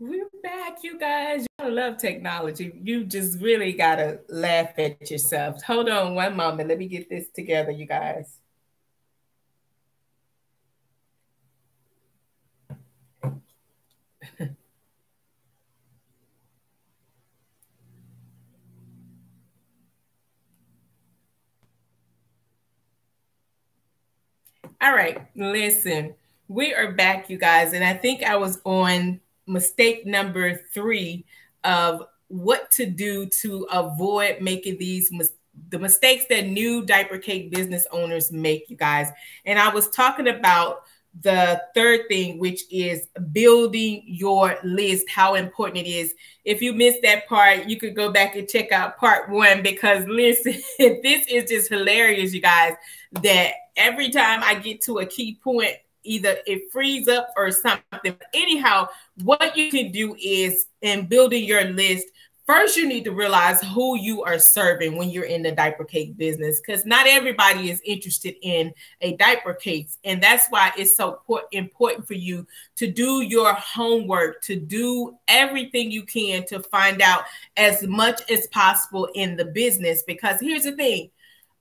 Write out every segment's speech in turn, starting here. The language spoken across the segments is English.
We're back, you guys. You love technology. You just really gotta laugh at yourself. Hold on one moment. Let me get this together, you guys. All right, listen, we are back, you guys, and I think I was on mistake number three of what to do to avoid making these mis- the mistakes that new diaper cake business owners make, you guys. And I was talking about the third thing, which is building your list, how important it is. If you missed that part, you could go back and check out part one because listen, this is just hilarious, you guys. That every time I get to a key point, either it frees up or something. Anyhow, what you can do is in building your list, first you need to realize who you are serving when you're in the diaper cake business because not everybody is interested in a diaper cake and that's why it's so important for you to do your homework to do everything you can to find out as much as possible in the business because here's the thing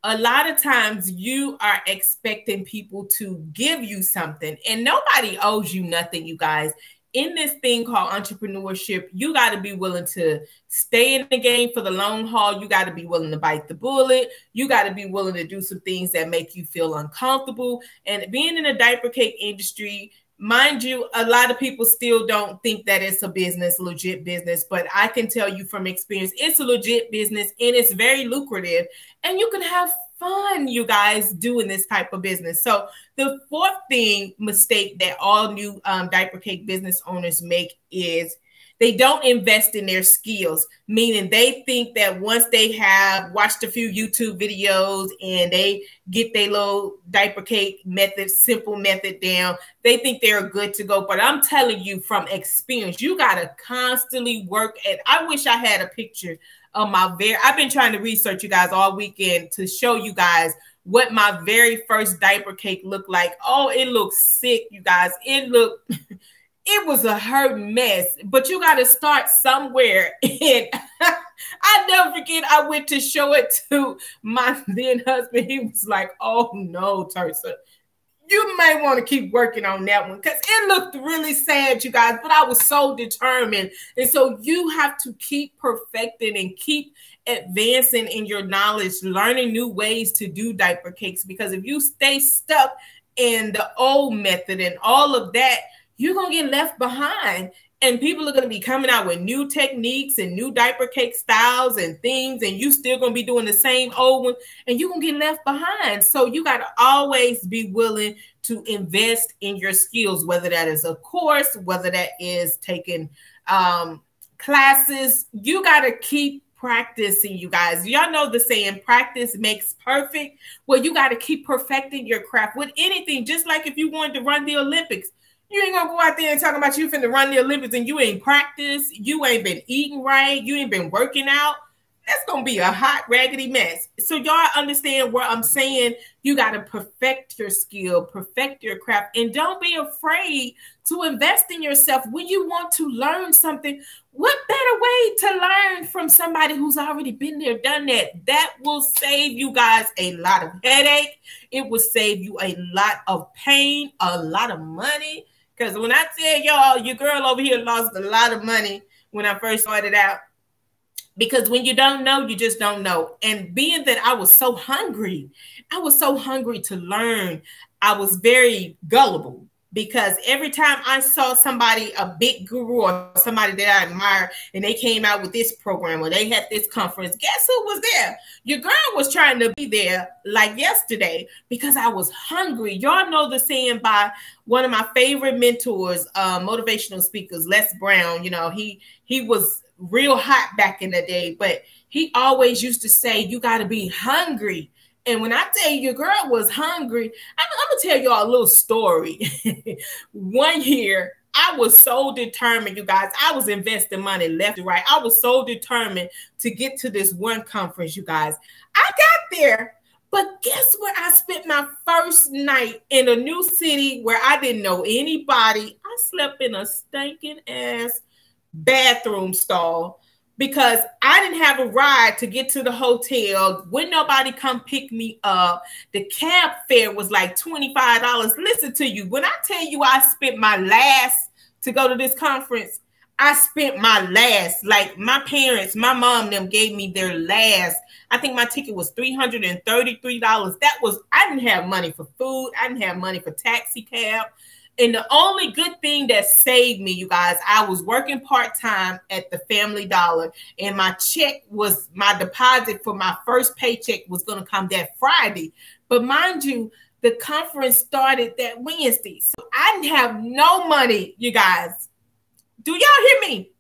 a lot of times you are expecting people to give you something and nobody owes you nothing you guys. In this thing called entrepreneurship you got to be willing to stay in the game for the long haul. You got to be willing to bite the bullet. You got to be willing to do some things that make you feel uncomfortable. And being in the diaper cake industry mind you, a lot of people still don't think that it's a business, legit business, but I can tell you from experience, it's a legit business and it's very lucrative. And you can have fun, you guys, doing this type of business. So, the fourth thing mistake that all new um, diaper cake business owners make is they don't invest in their skills, meaning they think that once they have watched a few YouTube videos and they get their little diaper cake method, simple method down, they think they're good to go. But I'm telling you from experience, you got to constantly work at. I wish I had a picture of my very, I've been trying to research you guys all weekend to show you guys what my very first diaper cake looked like. Oh, it looks sick, you guys. It looked it was a hurt mess, but you got to start somewhere. And I never forget, I went to show it to my then husband. He was like, Oh no, Tersa, you may want to keep working on that one because it looked really sad, you guys, but I was so determined. And so you have to keep perfecting and keep advancing in your knowledge, learning new ways to do diaper cakes. Because if you stay stuck in the old method and all of that, you're going to get left behind. And people are going to be coming out with new techniques and new diaper cake styles and things, and you still going to be doing the same old one, and you're going to get left behind. So you got to always be willing to invest in your skills, whether that is a course, whether that is taking um, classes. You got to keep practicing, you guys. Y'all know the saying, practice makes perfect. Well, you got to keep perfecting your craft with anything, just like if you wanted to run the Olympics. You ain't gonna go out there and talk about you finna run the Olympics and you ain't practiced, you ain't been eating right, you ain't been working out. That's gonna be a hot raggedy mess. So y'all understand what I'm saying? You gotta perfect your skill, perfect your craft, and don't be afraid to invest in yourself when you want to learn something. What better way to learn from somebody who's already been there, done that? That will save you guys a lot of headache. It will save you a lot of pain, a lot of money because when I tell y'all, your girl over here lost a lot of money when I first started out. Because when you don't know, you just don't know. And being that I was so hungry, I was so hungry to learn. I was very gullible because every time I saw somebody, a big guru or somebody that I admire, and they came out with this program or they had this conference, guess who was there? Your girl was trying to be there like yesterday because I was hungry. Y'all know the saying by one of my favorite mentors, uh, motivational speakers, Les Brown. You know, he he was real hot back in the day, but he always used to say, You got to be hungry and when I tell you your girl was hungry, I'm, I'm gonna tell y'all a little story. One year, I was so determined, you guys. I was investing money left and right. I was so determined to get to this one conference, you guys. I got there, but guess where I spent my first night in a new city where I didn't know anybody? I slept in a stinking ass bathroom stall because I didn't have a ride to get to the hotel. When nobody come pick me up, the cab fare was like $25. Listen to you. When I tell you I spent my last to go to this conference, I spent my last. Like my parents, my mom, them gave me their last. I think my ticket was $333. That was, I didn't have money for food. I didn't have money for taxi cab. And the only good thing that saved me, you guys, I was working part time at the Family Dollar, and my check was my deposit for my first paycheck was going to come that Friday. But mind you, the conference started that Wednesday. So I didn't have no money, you guys. Do y'all hear me?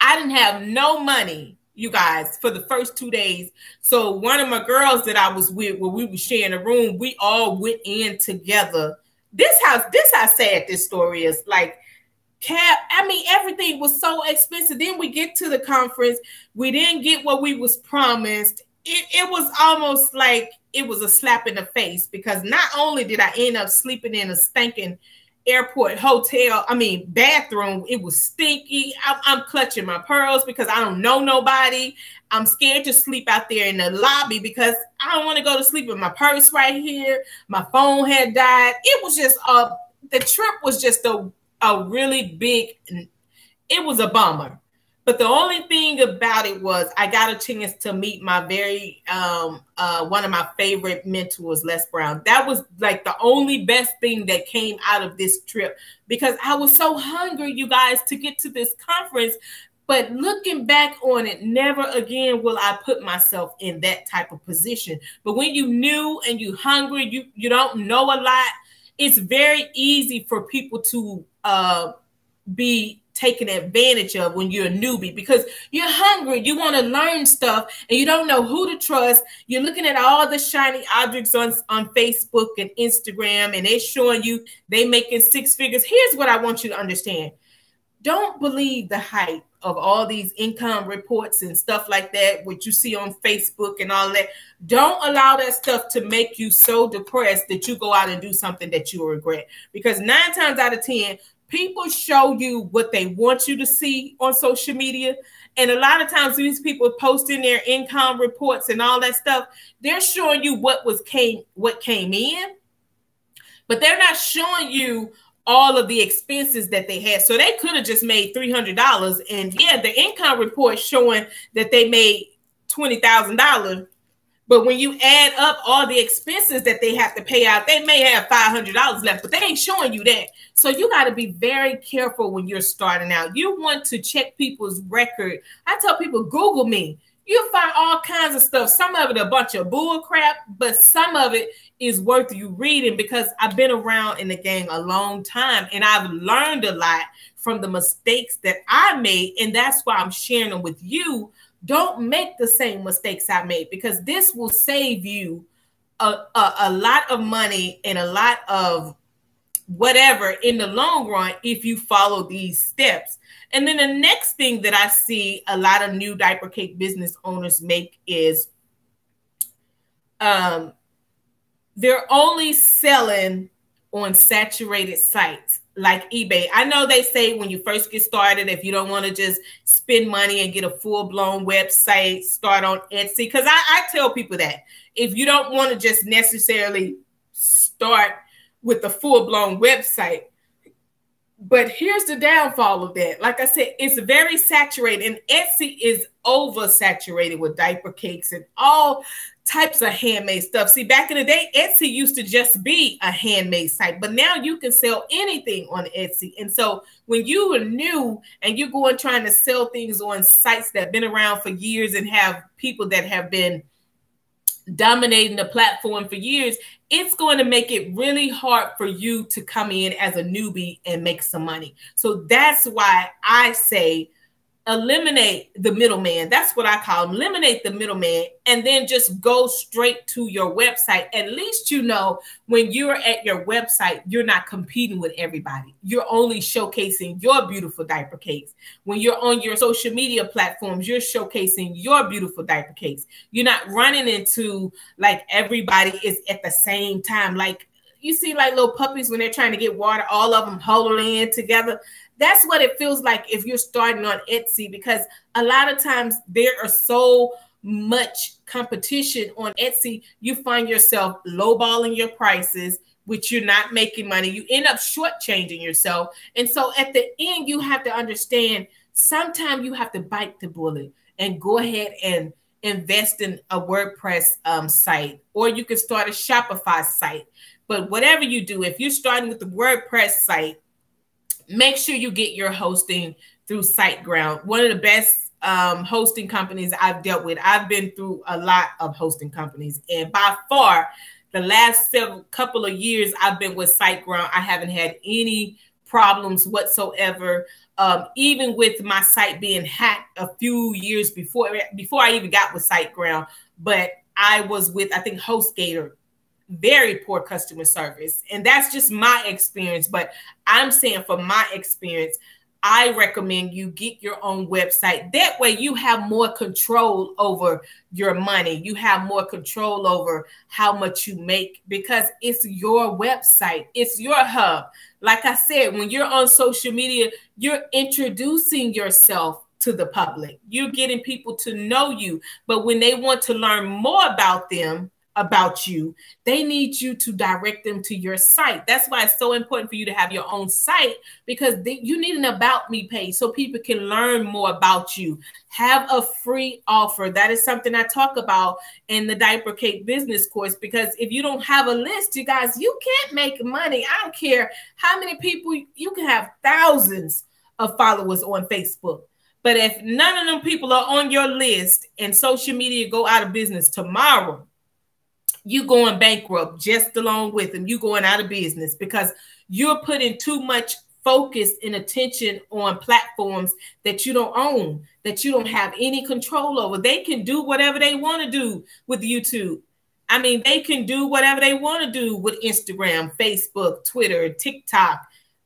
I didn't have no money, you guys, for the first two days. So one of my girls that I was with, where we were sharing a room, we all went in together this house, this how sad this story is. Like, cab, I mean, everything was so expensive. Then we get to the conference, we didn't get what we was promised. It, it was almost like it was a slap in the face because not only did I end up sleeping in a stinking airport hotel, I mean, bathroom, it was stinky. I'm, I'm, clutching my pearls because I don't know nobody. I'm scared to sleep out there in the lobby because I don't want to go to sleep with my purse right here. My phone had died. It was just a, the trip was just a, a really big, it was a bummer. But the only thing about it was I got a chance to meet my very um uh one of my favorite mentors, Les Brown. That was like the only best thing that came out of this trip because I was so hungry, you guys, to get to this conference. But looking back on it, never again will I put myself in that type of position. But when you new and you hungry, you you don't know a lot, it's very easy for people to uh be taken advantage of when you're a newbie because you're hungry, you want to learn stuff, and you don't know who to trust. You're looking at all the shiny objects on, on Facebook and Instagram, and they're showing you they making six figures. Here's what I want you to understand. Don't believe the hype of all these income reports and stuff like that, what you see on Facebook and all that. Don't allow that stuff to make you so depressed that you go out and do something that you regret. Because nine times out of 10, people show you what they want you to see on social media. And a lot of times these people posting their income reports and all that stuff, they're showing you what was came what came in, but they're not showing you all of the expenses that they had. So they could have just made $300 and yeah, the income report showing that they made $20,000 but when you add up all the expenses that they have to pay out, they may have $500 left, but they ain't showing you that. So you got to be very careful when you're starting out. You want to check people's record. I tell people, Google me. You'll find all kinds of stuff. Some of it a bunch of bull crap, but some of it is worth you reading because I've been around in the game a long time and I've learned a lot from the mistakes that I made. And that's why I'm sharing them with you don't make the same mistakes I made because this will save you a, a, a lot of money and a lot of whatever in the long run if you follow these steps. And then the next thing that I see a lot of new diaper cake business owners make is um, they're only selling on saturated sites like eBay. I know they say when you first get started, if you don't want to just spend money and get a full blown website, start on Etsy. Because I, I tell people that if you don't want to just necessarily start with a full blown website, but here's the downfall of that. Like I said, it's very saturated, and Etsy is oversaturated with diaper cakes and all types of handmade stuff. See, back in the day, Etsy used to just be a handmade site, but now you can sell anything on Etsy. And so when you are new and you're going trying to sell things on sites that have been around for years and have people that have been dominating the platform for years, it's going to make it really hard for you to come in as a newbie and make some money. So that's why I say eliminate the middleman. That's what I call. Eliminate the middleman and then just go straight to your website. At least you know when you're at your website, you're not competing with everybody. You're only showcasing your beautiful diaper cakes. When you're on your social media platforms, you're showcasing your beautiful diaper cakes. You're not running into like everybody is at the same time. Like you see like little puppies when they're trying to get water, all of them huddled in together that's what it feels like if you're starting on Etsy because a lot of times there are so much competition on Etsy, you find yourself lowballing your prices, which you're not making money. You end up shortchanging yourself. And so at the end, you have to understand sometimes you have to bite the bullet and go ahead and invest in a WordPress um, site, or you can start a Shopify site. But whatever you do, if you're starting with the WordPress site, make sure you get your hosting through SiteGround. One of the best um, hosting companies I've dealt with. I've been through a lot of hosting companies, and by far, the last several couple of years I've been with SiteGround, I haven't had any problems whatsoever. Um, even with my site being hacked a few years before before I even got with SiteGround, but I was with I think HostGator, very poor customer service, and that's just my experience. But I'm saying from my experience, I recommend you get your own website. That way, you have more control over your money. You have more control over how much you make because it's your website, it's your hub. Like I said, when you're on social media, you're introducing yourself to the public, you're getting people to know you. But when they want to learn more about them, about you. They need you to direct them to your site. That's why it's so important for you to have your own site because they, you need an about me page so people can learn more about you. Have a free offer. That is something I talk about in the Diaper Cake business course because if you don't have a list, you guys, you can't make money. I don't care how many people you can have thousands of followers on Facebook. But if none of them people are on your list and social media go out of business tomorrow, you going bankrupt just along with them. You going out of business because you're putting too much focus and attention on platforms that you don't own, that you don't have any control over. They can do whatever they want to do with YouTube. I mean, they can do whatever they want to do with Instagram, Facebook, Twitter, TikTok,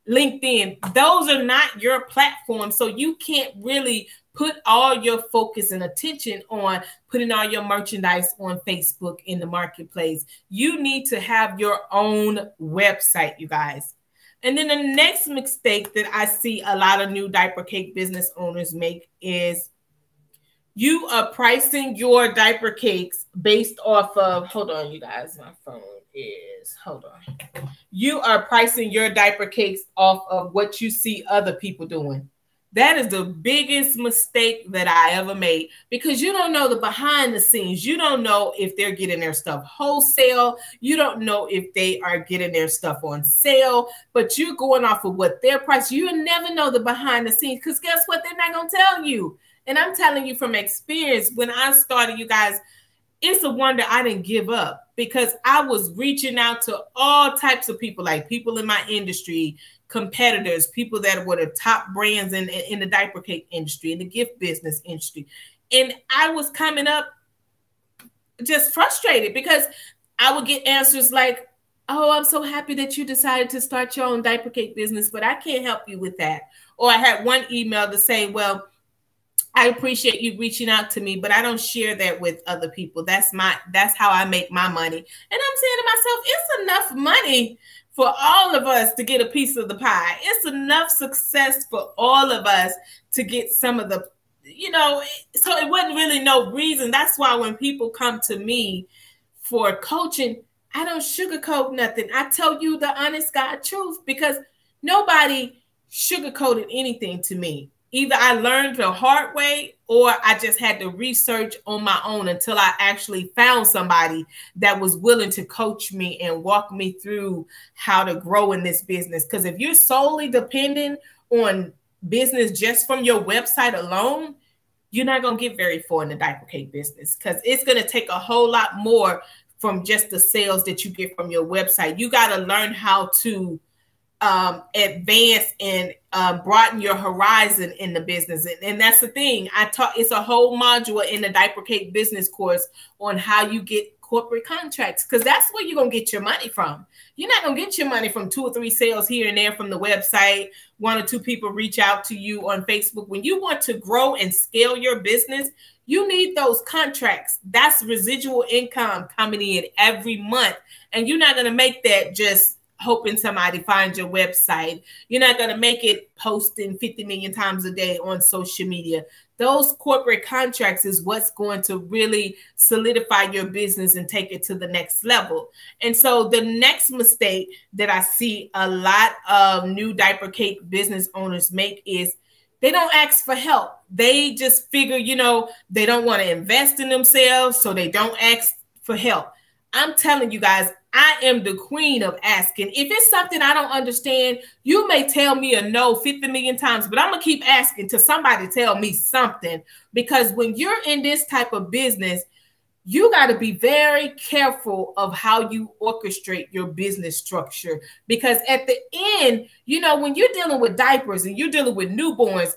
LinkedIn. Those are not your platforms. So you can't really put all your focus and attention on putting all your merchandise on Facebook in the marketplace. You need to have your own website, you guys. And then the next mistake that I see a lot of new diaper cake business owners make is you are pricing your diaper cakes based off of hold on, you guys, my phone is hold on. You are pricing your diaper cakes off of what you see other people doing. That is the biggest mistake that I ever made because you don't know the behind the scenes. You don't know if they're getting their stuff wholesale. You don't know if they are getting their stuff on sale, but you're going off of what their price. You never know the behind the scenes because guess what? They're not going to tell you. And I'm telling you from experience, when I started, you guys, it's a wonder I didn't give up because I was reaching out to all types of people, like people in my industry, competitors, people that were the top brands in, in the diaper cake industry, in the gift business industry. And I was coming up just frustrated because I would get answers like, Oh, I'm so happy that you decided to start your own diaper cake business, but I can't help you with that. Or I had one email to say, Well, I appreciate you reaching out to me, but I don't share that with other people. That's my that's how I make my money. And I'm saying to myself, it's enough money for all of us to get a piece of the pie. It's enough success for all of us to get some of the, you know, so it wasn't really no reason. That's why when people come to me for coaching, I don't sugarcoat nothing. I tell you the honest God truth because nobody sugarcoated anything to me either I learned the hard way or I just had to research on my own until I actually found somebody that was willing to coach me and walk me through how to grow in this business. Because if you're solely dependent on business just from your website alone, you're not going to get very far in the diaper cake business because it's going to take a whole lot more from just the sales that you get from your website. You got to learn how to um, advance and um, broaden your horizon in the business. And, and that's the thing. I taught it's a whole module in the diaper cake business course on how you get corporate contracts because that's where you're gonna get your money from. You're not gonna get your money from two or three sales here and there from the website. One or two people reach out to you on Facebook. When you want to grow and scale your business, you need those contracts. That's residual income coming in every month, and you're not gonna make that just hoping somebody finds your website. You're not going to make it posting 50 million times a day on social media. Those corporate contracts is what's going to really solidify your business and take it to the next level. And so the next mistake that I see a lot of new diaper cake business owners make is they don't ask for help. They just figure, you know, they don't want to invest in themselves, so they don't ask for help. I'm telling you guys, I am the queen of asking. If it's something I don't understand, you may tell me a no 50 million times, but I'm going to keep asking till somebody tell me something. Because when you're in this type of business, you got to be very careful of how you orchestrate your business structure. Because at the end, you know, when you're dealing with diapers and you're dealing with newborns,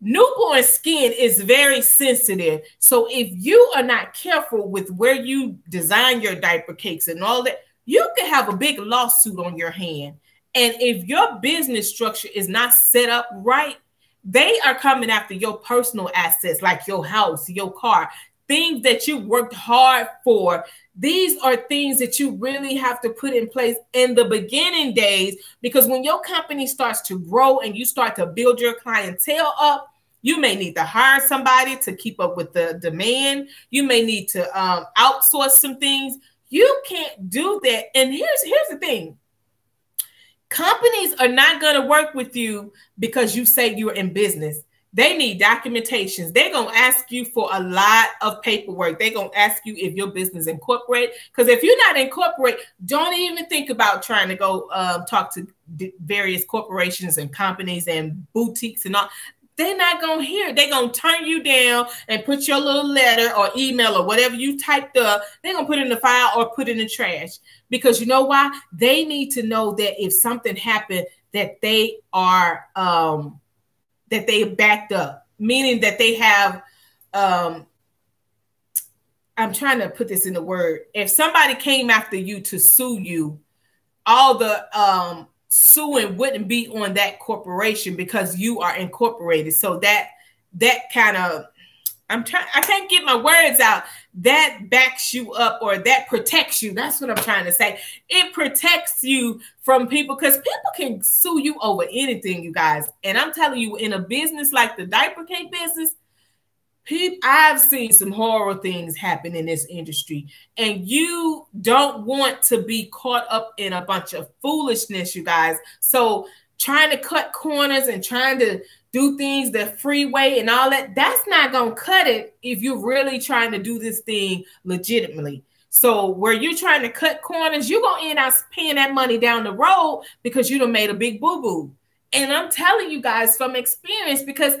newborn skin is very sensitive. So if you are not careful with where you design your diaper cakes and all that, you can have a big lawsuit on your hand. And if your business structure is not set up right, they are coming after your personal assets like your house, your car, things that you worked hard for. These are things that you really have to put in place in the beginning days because when your company starts to grow and you start to build your clientele up, you may need to hire somebody to keep up with the demand. You may need to um, outsource some things. You can't do that. And here's here's the thing. Companies are not going to work with you because you say you're in business. They need documentations. They're going to ask you for a lot of paperwork. They're going to ask you if your business incorporate. Because if you're not incorporate, don't even think about trying to go um, talk to various corporations and companies and boutiques and all they're not gonna hear. They're gonna turn you down and put your little letter or email or whatever you typed up. They're gonna put in the file or put in the trash because you know why? They need to know that if something happened, that they are um that they backed up, meaning that they have um I'm trying to put this in the word. If somebody came after you to sue you, all the um suing wouldn't be on that corporation because you are incorporated. So that that kind of I'm trying I can't get my words out. That backs you up or that protects you. That's what I'm trying to say. It protects you from people because people can sue you over anything, you guys. And I'm telling you, in a business like the diaper cake business, people I've seen some horrible things happen in this industry, and you don't want to be caught up in a bunch of foolishness, you guys. So trying to cut corners and trying to do things the freeway and all that, that's not gonna cut it if you're really trying to do this thing legitimately. So where you're trying to cut corners, you're gonna end up paying that money down the road because you done made a big boo-boo. And I'm telling you guys from experience because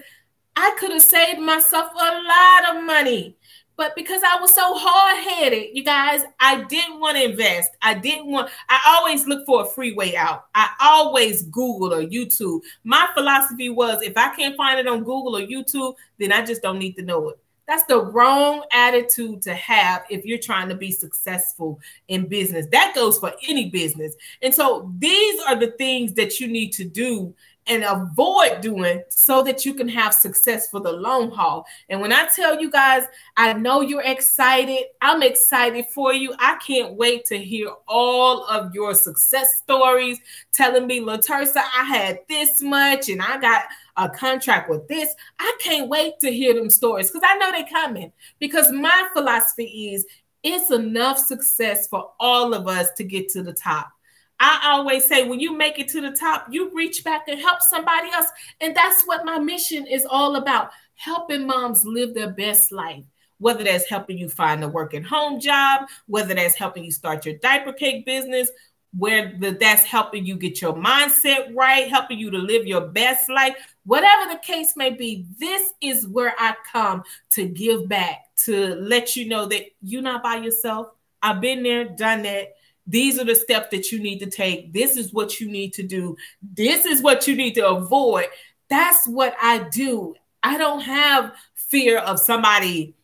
I could have saved myself a lot of money. But because I was so hard headed, you guys, I didn't want to invest. I didn't want, I always look for a free way out. I always Google or YouTube. My philosophy was if I can't find it on Google or YouTube, then I just don't need to know it. That's the wrong attitude to have if you're trying to be successful in business. That goes for any business. And so these are the things that you need to do and avoid doing so that you can have success for the long haul. And when I tell you guys, I know you're excited. I'm excited for you. I can't wait to hear all of your success stories telling me, LaTersa, I had this much and I got a contract with this. I can't wait to hear them stories because I know they're coming. Because my philosophy is it's enough success for all of us to get to the top. I always say when you make it to the top, you reach back and help somebody else. And that's what my mission is all about helping moms live their best life. Whether that's helping you find a work at home job, whether that's helping you start your diaper cake business, whether that's helping you get your mindset right, helping you to live your best life, whatever the case may be, this is where I come to give back, to let you know that you're not by yourself. I've been there, done that these are the steps that you need to take. This is what you need to do. This is what you need to avoid. That's what I do. I don't have fear of somebody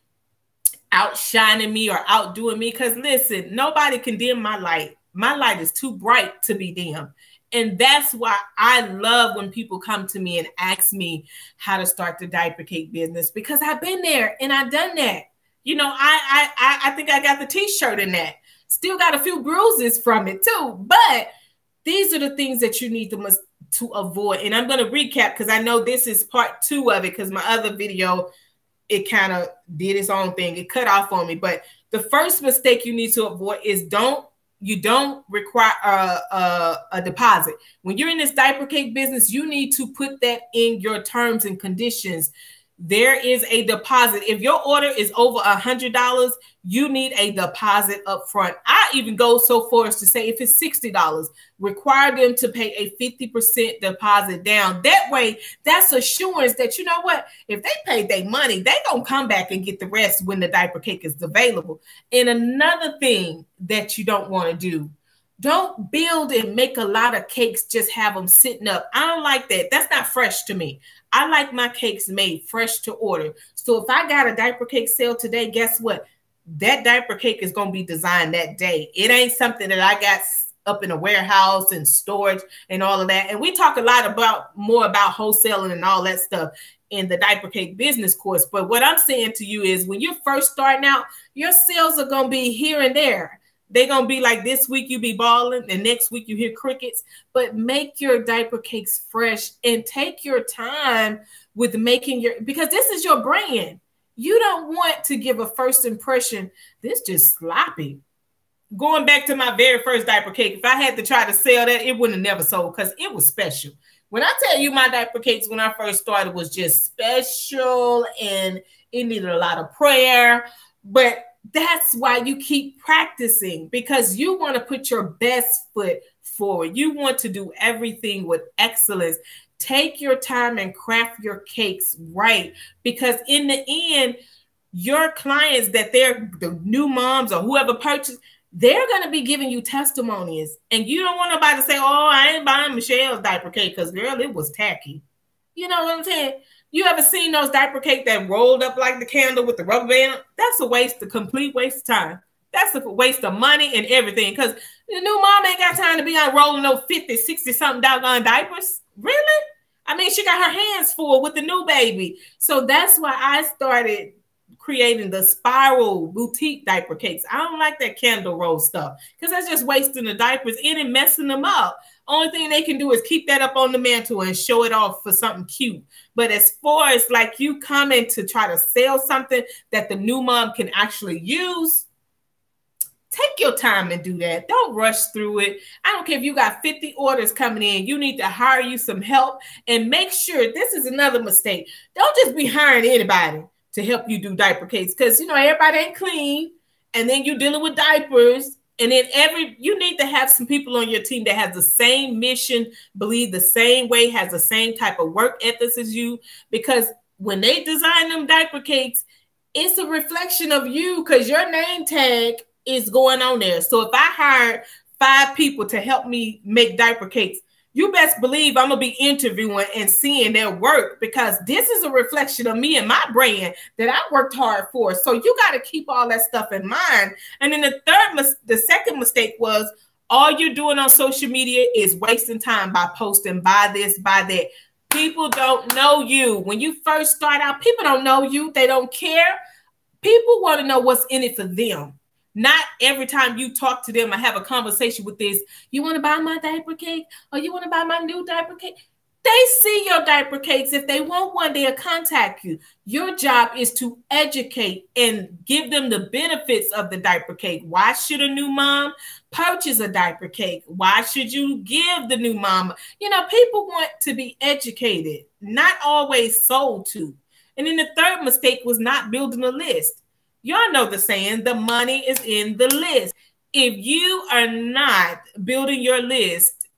outshining me or outdoing me because listen, nobody can dim my light. My light is too bright to be dimmed. And that's why I love when people come to me and ask me how to start the diaper cake business because I've been there and I've done that. You know, I I I think I got the t-shirt in that. Still got a few bruises from it too, but These are the things that you need to must to avoid. And I'm going to recap because I know this is part two of it because my other video it kind of did its own thing. It cut off on me. But the first mistake you need to avoid is don't you don't require a, a, a, deposit. When you're in this diaper cake business, you need to put that in your terms and conditions there is a deposit. If your order is over a hundred dollars, you need a deposit up front. I even go so far as to say if it's sixty dollars, require them to pay a 50% deposit down. That way, that's assurance that you know what, if they pay their money, they gonna come back and get the rest when the diaper cake is available. And another thing that you don't want to do don't build and make a lot of cakes, just have them sitting up. I don't like that. That's not fresh to me. I like my cakes made fresh to order. So if I got a diaper cake sale today, guess what? That diaper cake is going to be designed that day. It ain't something that I got up in a warehouse and storage and all of that. And we talk a lot about more about wholesaling and all that stuff in the diaper cake business course. But what I'm saying to you is when you're first starting out, your sales are going to be here and there. They're gonna be like this week you be balling, and next week you hear crickets. But make your diaper cakes fresh and take your time with making your because this is your brand. You don't want to give a first impression. This just sloppy. Going back to my very first diaper cake, if I had to try to sell that, it wouldn't have never sold because it was special. When I tell you my diaper cakes when I first started was just special and it needed a lot of prayer, but that's why you keep practicing because you want to put your best foot forward. You want to do everything with excellence. Take your time and craft your cakes right because in the end, your clients that they're the new moms or whoever purchased, they're going to be giving you testimonies. And you don't want nobody to say, Oh, I ain't buying Michelle's diaper cake because, girl, it was tacky. You know what I'm saying? You ever seen those diaper cake that rolled up like the candle with the rubber band? That's a waste, a complete waste of time. That's a waste of money and everything. Because the new mom ain't got time to be unrolling those 50, 60 something doggone diapers. Really? I mean, she got her hands full with the new baby. So that's why I started creating the spiral boutique diaper cakes. I don't like that candle roll stuff because that's just wasting the diapers in and messing them up. Only thing they can do is keep that up on the mantle and show it off for something cute. But as far as like you coming to try to sell something that the new mom can actually use, take your time and do that. Don't rush through it. I don't care if you got 50 orders coming in, you need to hire you some help and make sure this is another mistake. Don't just be hiring anybody to help you do diaper cakes because you know everybody ain't clean and then you're dealing with diapers and then every you need to have some people on your team that has the same mission believe the same way has the same type of work ethics as you. Because when they design them diaper cakes it's a reflection of you because your name tag is going on there. So if i hired five people to help me make diaper cakes you best believe I'm gonna be interviewing and seeing their work because this is a reflection of me and my brand that I worked hard for. So you got to keep all that stuff in mind. And then the third, the second mistake was all you're doing on social media is wasting time by posting, by this, by that. People don't know you. When you first start out, people don't know you. They don't care. People want to know what's in it for them. Not every time you talk to them I have a conversation with this, you want to buy my diaper cake or you want to buy my new diaper cake? They see your diaper cakes. If they want one, they'll contact you. Your job is to educate and give them the benefits of the diaper cake. Why should a new mom purchase a diaper cake? Why should you give the new mom? You know, people want to be educated, not always sold to. And then the third mistake was not building a list. Y'all know the saying, the money is in the list. If you are not building your list,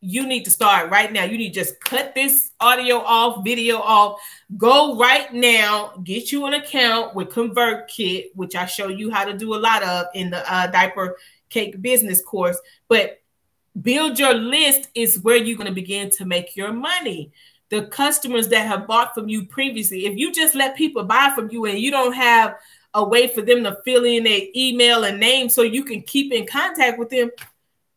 you need to start right now. You need to just cut this audio off, video off. Go right now, get you an account with ConvertKit, which I show you how to do a lot of in the uh, diaper cake business course. But build your list is where you're going to begin to make your money the customers that have bought from you previously. If you just let people buy from you and you don't have a way for them to fill in their email and name so you can keep in contact with them,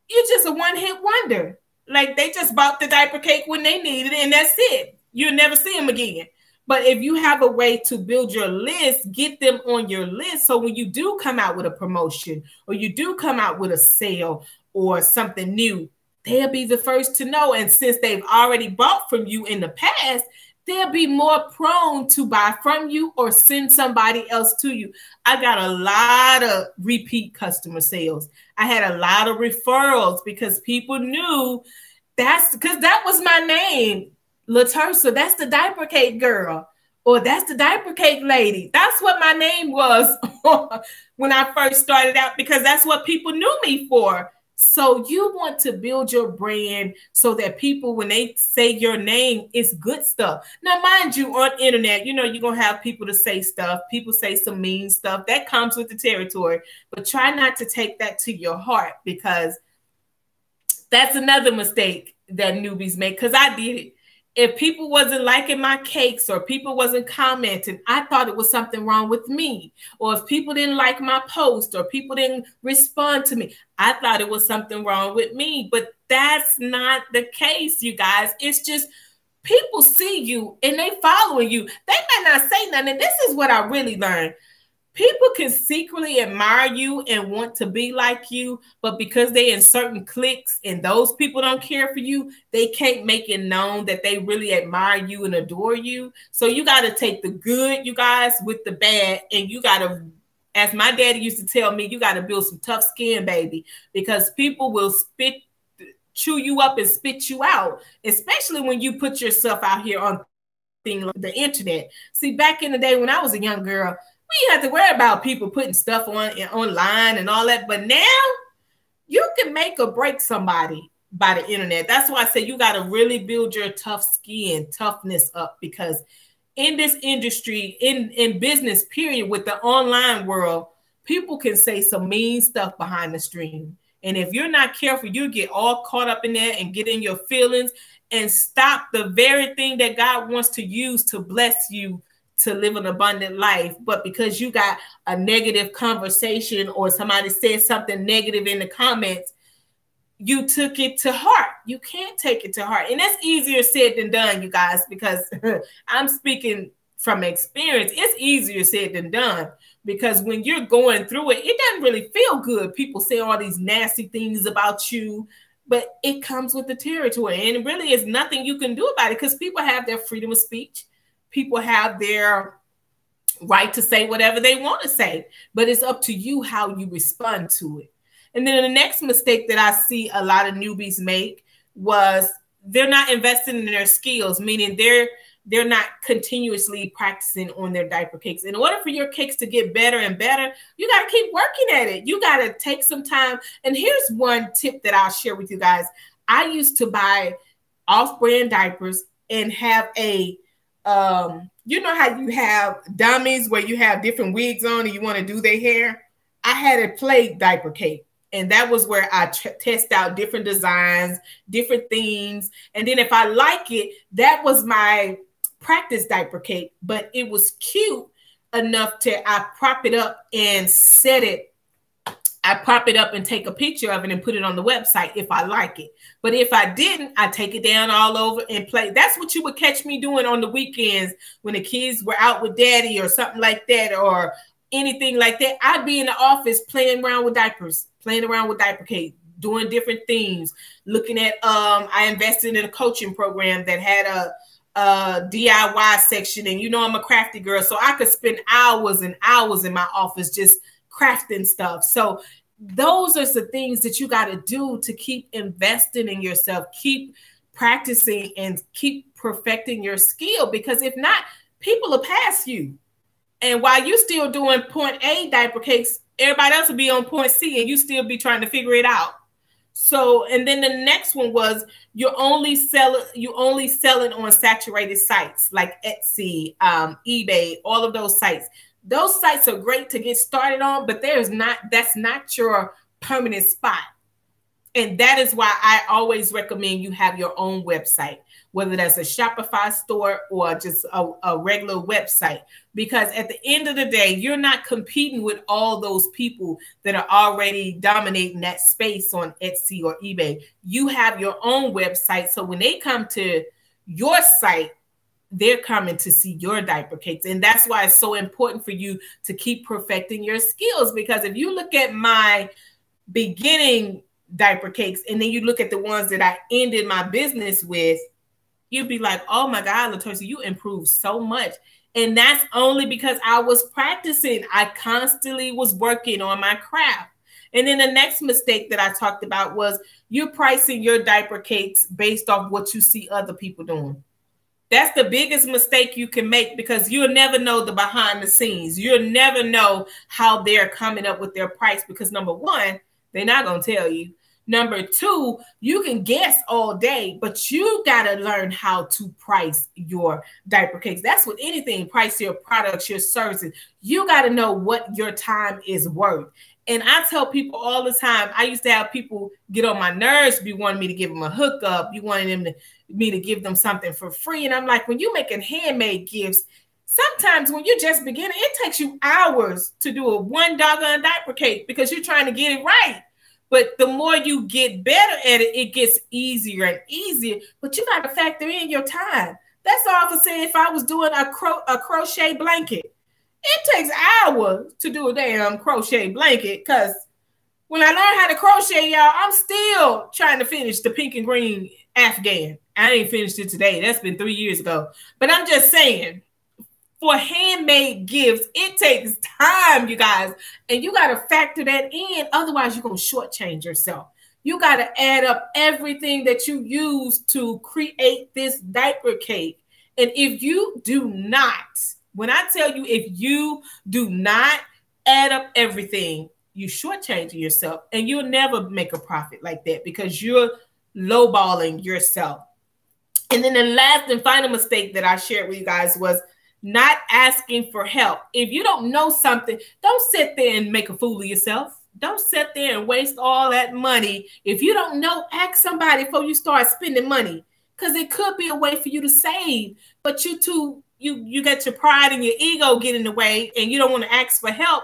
you're just a one hit wonder. Like they just bought the diaper cake when they needed it, and that's it. You'll never see them again. But if you have a way to build your list, get them on your list. So when you do come out with a promotion or you do come out with a sale or something new, they'll be the first to know. And since they've already bought from you in the past, they'll be more prone to buy from you or send somebody else to you. I got a lot of repeat customer sales. I had a lot of referrals because people knew that's because that was my name, Latersa. That's the diaper cake girl, or that's the diaper cake lady. That's what my name was when I first started out because that's what people knew me for. So you want to build your brand so that people, when they say your name, it's good stuff. Now, mind you, on internet, you know you're gonna have people to say stuff. People say some mean stuff that comes with the territory, but try not to take that to your heart because that's another mistake that newbies make. Because I did it if people wasn't liking my cakes or people wasn't commenting i thought it was something wrong with me. Or if people didn't like my post or people didn't respond to me i thought it was something wrong with me. But that's not the case you guys. It's just people see you and they following you. They might not say nothing. This is what i really learned people can secretly admire you and want to be like you, but because they in certain cliques and those people don't care for you, they can't make it known that they really admire you and adore you. So you got to take the good, you guys, with the bad, and you got to. As my daddy used to tell me, you got to build some tough skin, baby, because people will spit, chew you up and spit you out, especially when you put yourself out here on thing like the internet. See, back in the day when I was a young girl, we have to worry about people putting stuff on online and all that. But now you can make or break somebody by the internet. That's why I say you got to really build your tough skin, toughness up because in this industry, in, in business, period, with the online world, people can say some mean stuff behind the stream. And if you're not careful, you get all caught up in that and get in your feelings and stop the very thing that God wants to use to bless you to live an abundant life, but because you got a negative conversation or somebody said something negative in the comments, you took it to heart. You can't take it to heart. And that's easier said than done, you guys, because I'm speaking from experience. It's easier said than done because when you're going through it, it doesn't really feel good. People say all these nasty things about you, but it comes with the territory. And really is nothing you can do about it because people have their freedom of speech people have their right to say whatever they want to say, but it's up to you how you respond to it. And then the next mistake that I see a lot of newbies make was they're not investing in their skills, meaning they're they're not continuously practicing on their diaper cakes. In order for your cakes to get better and better, you got to keep working at it. You got to take some time. And here's one tip that I'll share with you guys. I used to buy off-brand diapers and have a um, you know how you have dummies where you have different wigs on and you want to do their hair. I had a play diaper cake, and that was where I test out different designs, different themes, and then if I like it, that was my practice diaper cake. But it was cute enough to I prop it up and set it I pop it up and take a picture of it and put it on the website if I like it. But if I didn't, I take it down all over and play. That's what you would catch me doing on the weekends when the kids were out with daddy or something like that or anything like that. I'd be in the office playing around with diapers, playing around with diaper cake, doing different themes, looking at um I invested in a coaching program that had a a DIY section and you know I'm a crafty girl so I could spend hours and hours in my office just crafting stuff. So those are the things that you got to do to keep investing in yourself, keep practicing and keep perfecting your skill because if not, people will pass you. And while you're still doing point A diaper cakes, everybody else will be on point C and you still be trying to figure it out. So, and then the next one was you're only selling you only selling on saturated sites like Etsy, um, eBay, all of those sites those sites are great to get started on, but there's not that's not your permanent spot. And that is why I always recommend you have your own website, whether that's a Shopify store or just a, a, regular website. Because at the end of the day, you're not competing with all those people that are already dominating that space on Etsy or eBay. You have your own website. So when they come to your site, they're coming to see your diaper cakes. And that's why it's so important for you to keep perfecting your skills. Because if you look at my beginning diaper cakes, and then you look at the ones that I ended my business with, you'd be like, oh my God, Latoya, you improved so much. And that's only because I was practicing. I constantly was working on my craft. And then the next mistake that I talked about was you're pricing your diaper cakes based off what you see other people doing. That's the biggest mistake you can make because you'll never know the behind the scenes. You'll never know how they're coming up with their price because number one, they're not going to tell you. Number two, you can guess all day, but you got to learn how to price your diaper cakes. That's with anything, price your products, your services. You got to know what your time is worth. And I tell people all the time, I used to have people get on my nerves, be wanting me to give them a hookup, you wanted them to me to give them something for free. And I'm like, when you're making handmade gifts, sometimes when you're just beginning, it takes you hours to do a one doggone diaper cake because you're trying to get it right. But the more you get better at it, it gets easier and easier. But you got to factor in your time. That's all for saying if I was doing a, cro- a crochet blanket it takes hours to do a damn crochet blanket because when I learned how to crochet, y'all, I'm still trying to finish the pink and green Afghan. I ain't finished it today. That's been three years ago. But I'm just saying, for handmade gifts, it takes time, you guys. And you got to factor that in. Otherwise, you're going to shortchange yourself. You got to add up everything that you use to create this diaper cake. And if you do not, when I tell you, if you do not add up everything, you shortchanging yourself and you'll never make a profit like that because you're lowballing yourself. And then the last and final mistake that I shared with you guys was not asking for help. If you don't know something, don't sit there and make a fool of yourself. Don't sit there and waste all that money. If you don't know, ask somebody before you start spending money because it could be a way for you to save, but you too you you get your pride and your ego get in the way and you don't want to ask for help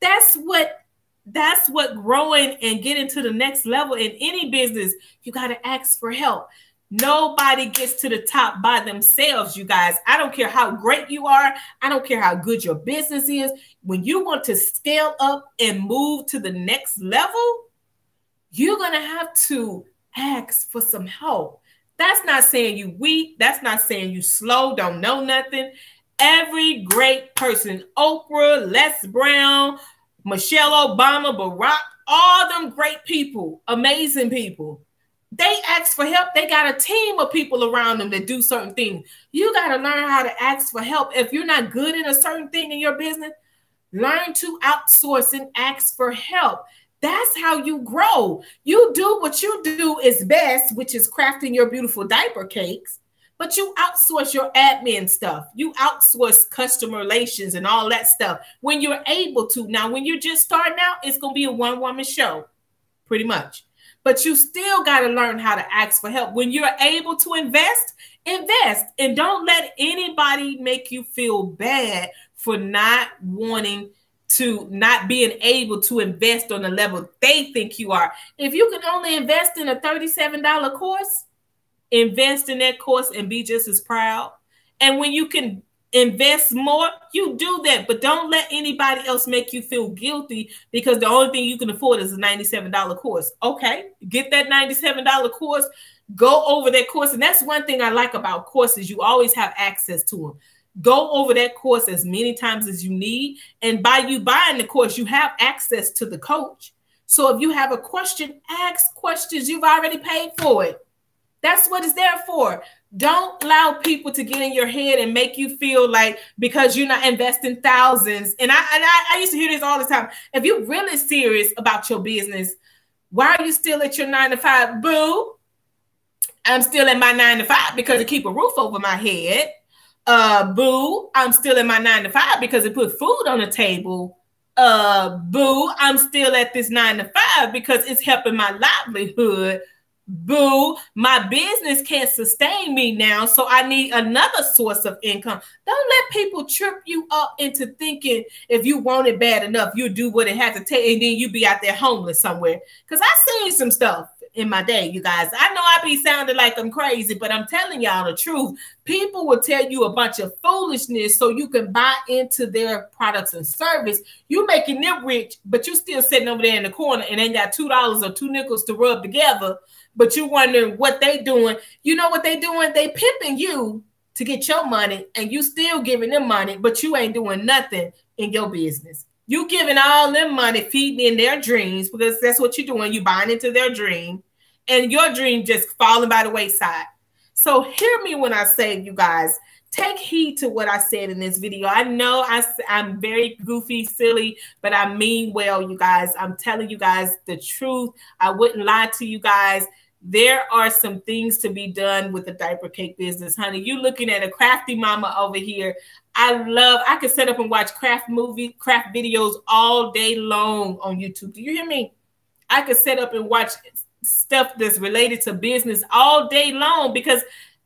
that's what that's what growing and getting to the next level in any business you got to ask for help. Nobody gets to the top by themselves you guys. I don't care how great you are. I don't care how good your business is. When you want to scale up and move to the next level you're going to have to ask for some help that's not saying you weak. That's not saying you slow, don't know nothing. Every great person, Oprah, Les Brown, Michelle Obama, Barack, all them great people, amazing people. They ask for help. They got a team of people around them that do certain things. You got to learn how to ask for help. If you're not good in a certain thing in your business, learn to outsource and ask for help. That's how you grow. You do what you do is best, which is crafting your beautiful diaper cakes, but you outsource your admin stuff. You outsource customer relations and all that stuff when you're able to. Now, when you're just starting out, it's going to be a one woman show, pretty much. But you still got to learn how to ask for help. When you're able to invest, invest and don't let anybody make you feel bad for not wanting to not being able to invest on the level they think you are. If you can only invest in a $37 course, invest in that course and be just as proud. And when you can invest more, you do that, but don't let anybody else make you feel guilty because the only thing you can afford is a $97 course. Okay, get that $97 course, go over that course. And that's one thing I like about courses, you always have access to them go over that course as many times as you need. And by you buying the course, you have access to the coach. So if you have a question, ask questions. You've already paid for it. That's what it's there for. Don't allow people to get in your head and make you feel like because you're not investing thousands. And I and I, I used to hear this all the time. If you're really serious about your business, why are you still at your nine to five? Boo. I'm still at my nine to five because to keep a roof over my head uh, boo, I'm still in my nine to five because it put food on the table. Uh, boo, I'm still at this nine to five because it's helping my livelihood. Boo, my business can't sustain me now, so I need another source of income. Don't let people trip you up into thinking if you want it bad enough, you do what it has to take, and then you be out there homeless somewhere. Because I seen some stuff in my day, you guys. I know I be sounding like I'm crazy, but I'm telling y'all the truth. People will tell you a bunch of foolishness so you can buy into their products and service. You making them rich, but you still sitting over there in the corner and ain't got two dollars or two nickels to rub together. But you wondering what they doing. You know what they doing? They pimping you to get your money, and you still giving them money, but you ain't doing nothing in your business. You giving all them money, feeding in their dreams because that's what you're doing. You buying into their dream, and your dream just falling by the wayside. So hear me when I say, you guys, take heed to what I said in this video. I know I, I'm very goofy, silly, but I mean well, you guys. I'm telling you guys the truth. I wouldn't lie to you guys. There are some things to be done with the diaper cake business, honey. You looking at a crafty mama over here. I love, I could set up and watch craft movie, craft videos all day long on YouTube. Do you hear me? I could set up and watch stuff that's related to business all day long because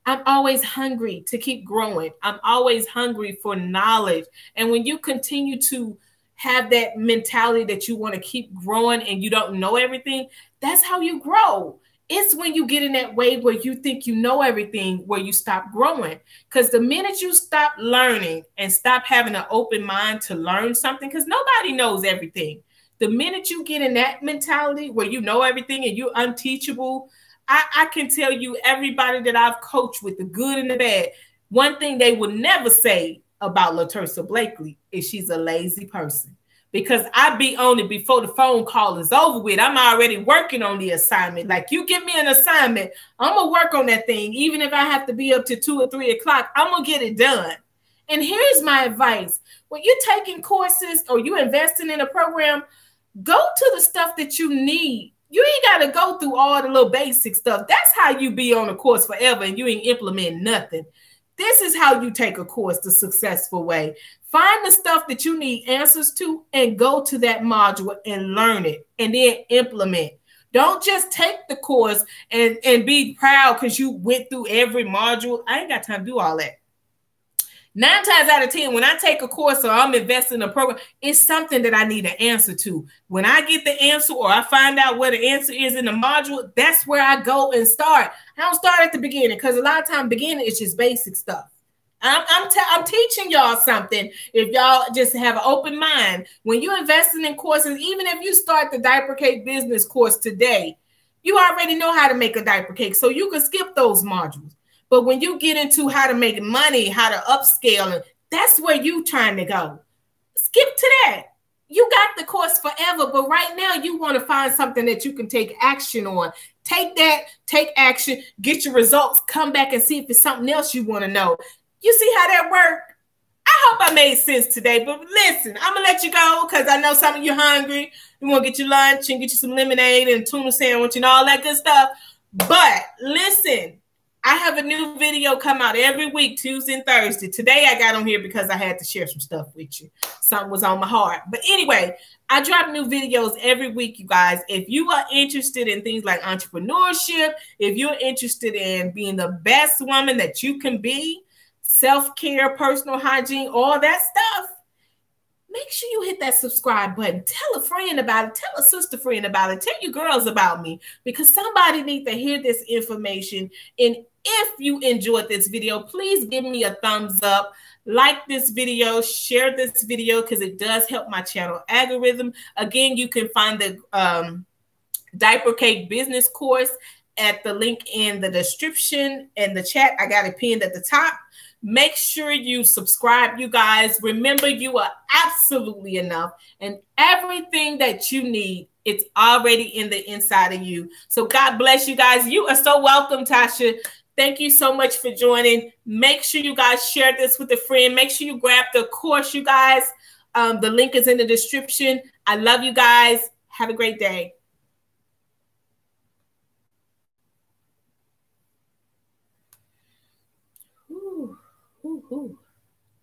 I'm always hungry to keep growing. I'm always hungry for knowledge. And when you continue to have that mentality that you want to keep growing and you don't know everything, that's how you grow. It's when you get in that way where you think you know everything, where you stop growing. Because the minute you stop learning and stop having an open mind to learn something, because nobody knows everything. The minute you get in that mentality where you know everything and you're unteachable, I, I can tell you everybody that I've coached with the good and the bad, one thing they would never say about Latersa Blakely is she's a lazy person because I be on it before the phone call is over with. I'm already working on the assignment. Like you give me an assignment, I'm gonna work on that thing, even if I have to be up to two or three o'clock. I'm gonna get it done. And here's my advice: when you're taking courses or you investing in a program, go to the stuff that you need. You ain't got to go through all the little basic stuff. That's how you be on a course forever and you ain't implement nothing. This is how you take a course the successful way. Find the stuff that you need answers to and go to that module and learn it and then implement. Don't just take the course and, and be proud because you went through every module. I ain't got time to do all that. Nine times out of 10, when I take a course or I'm investing in a program, it's something that I need an answer to. When I get the answer or I find out where the answer is in the module, that's where I go and start. I don't start at the beginning because a lot of time beginning is just basic stuff. I'm I'm, I'm teaching y'all something. If y'all just have an open mind, when you're investing in courses, even if you start the diaper cake business course today, you already know how to make a diaper cake, so you can skip those modules. But when you get into how to make money, how to upscale, that's where you trying to go. Skip to that. You got the course forever, but right now you want to find something that you can take action on. Take that, take action, get your results, come back and see if it's something else you want to know. You see how that worked? I hope I made sense today. But listen, I'm gonna let you go because I know some of you hungry. You want to get your lunch and get you some lemonade and tuna sandwich and all that good stuff. But listen, I have a new video come out every week, Tuesday and Thursday. Today I got on here because I had to share some stuff with you. Something was on my heart. But anyway, I drop new videos every week, you guys. If you are interested in things like entrepreneurship, if you're interested in being the best woman that you can be, self care, personal hygiene, all that stuff, make sure you hit that subscribe button. Tell a friend about it. Tell a sister friend about it. Tell your girls about me because somebody needs to hear this information. And if you enjoyed this video, please give me a thumbs up. Like this video, share this video because it does help my channel algorithm. Again, you can find the um, diaper cake business course at the link in the description and the chat. I got it pinned at the top. Make sure you subscribe, you guys. Remember, you are absolutely enough, and everything that you need, it's already in the inside of you. So, God bless you guys. You are so welcome, Tasha. Thank you so much for joining. Make sure you guys share this with a friend. Make sure you grab the course, you guys. Um, the link is in the description. I love you guys. Have a great day.